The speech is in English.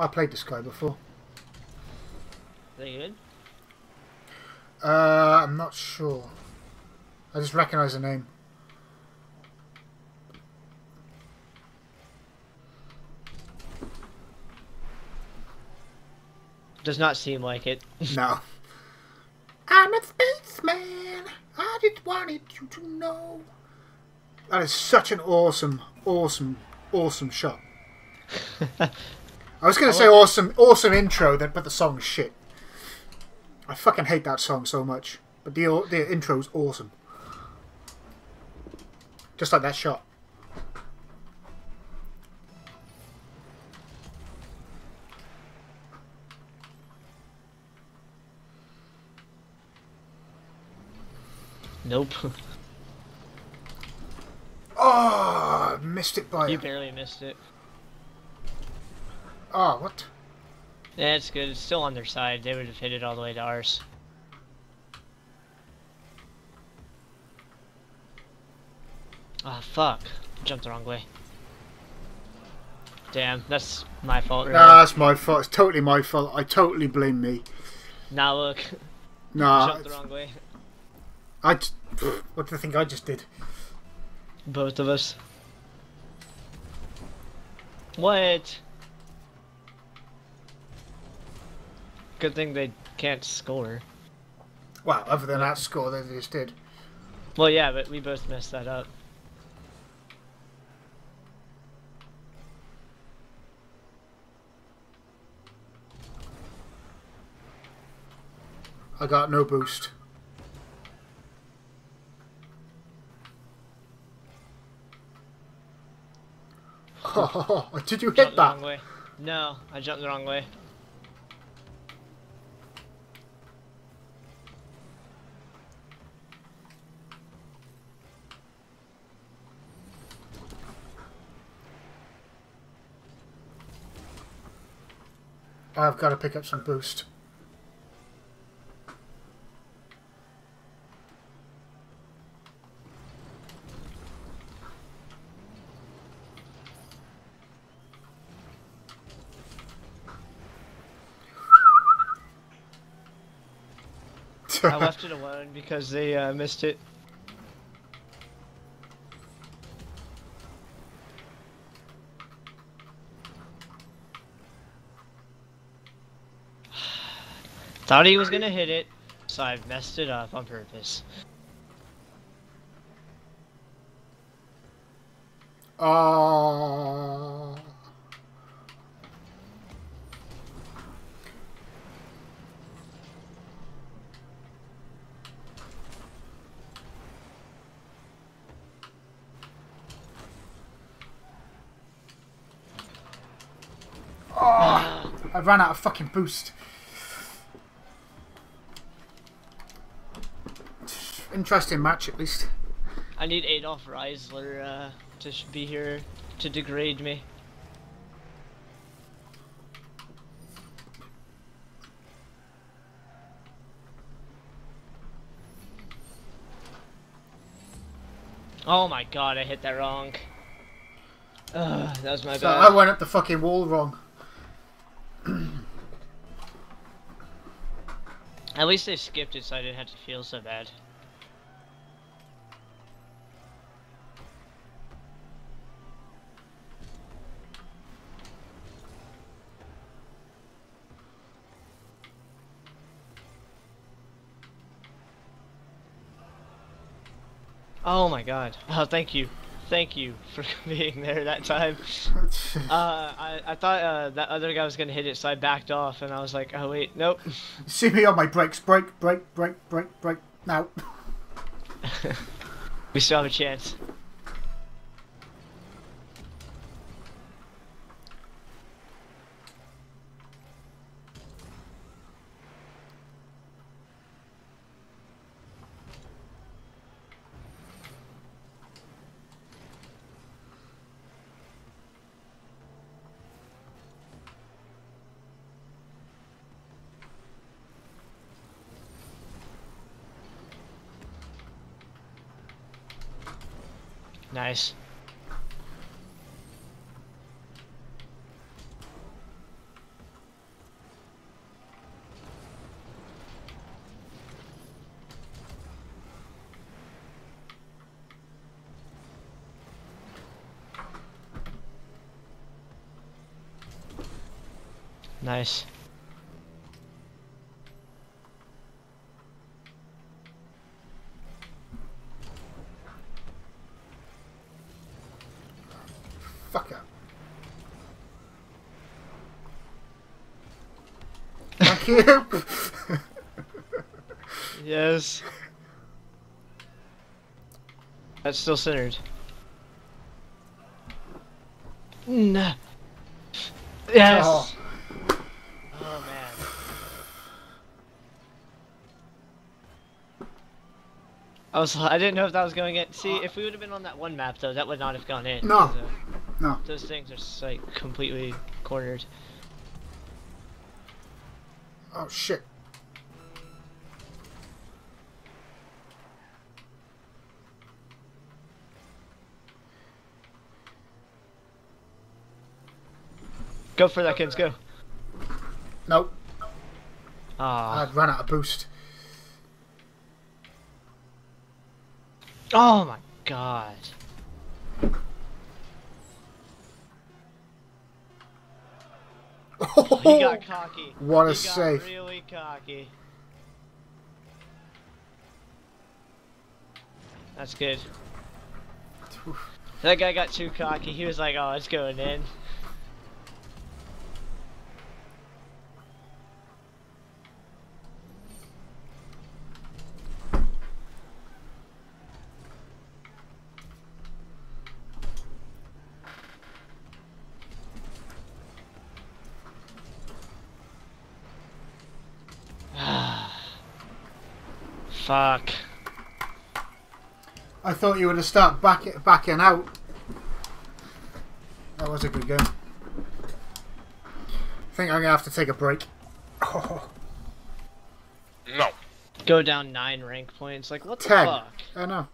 I played this guy before. They good? Uh, I'm not sure. I just recognise the name. Does not seem like it. No. I'm a spaceman. I just wanted you to know. That is such an awesome, awesome, awesome shot. I was going to say awesome, awesome intro, then but the song's shit. I fucking hate that song so much, but the the intro's awesome. Just like that shot. Nope. Oh, missed it by. you barely missed it. Oh, what? Yeah, it's good. It's still on their side. They would have hit it all the way to ours. Ah, fuck. Jumped the wrong way. Damn, that's my fault. Really. Nah, that's my fault. It's totally my fault. I totally blame me. Now look, Nah, jumped the wrong way. I. j- What do you think I just did? Both of us. What? Good thing they can't score. Well, other than that score they just did. Well, yeah, but we both messed that up. I got no boost. Oh, did you hit that? wrong way. No, I jumped the wrong way. I've got to pick up some boost. I left it alone because they uh, missed it. Thought he was gonna hit it, so I messed it up on purpose. Oh. Oh, I ran out of fucking boost. Interesting match, at least. I need Adolf Reisler uh, to be here to degrade me. Oh my god, I hit that wrong. Ugh, that was my So I went up the fucking wall wrong. At least they skipped it so I didn't have to feel so bad. Oh my god. Oh, thank you. Thank you for being there that time. Uh, I, I thought uh, that other guy was gonna hit it, so I backed off, and I was like, oh wait, nope. See me on my brakes. Brake, brake, brake, brake, brake. Now. We still have a chance. Nice. Nice. You. Yes. That's still centered. Nah. Yes. Oh. Oh man. I was I didn't know if that was going in. See, if we would have been on that one map though, that would not have gone in. No. No. those things are like completely cornered. Oh shit. Go for that, kids. Go. Nope. Ah. I'd run out of boost. Oh my god. Oh, he got cocky. What a he got save. really cocky. That's good. That guy got too cocky. He was like, "Oh, it's going in." Fuck. I thought you would to start back, backing out. That was a good game. I think I'm going to have to take a break. No. Go down nine rank points. Like what the Ten. fuck? I know.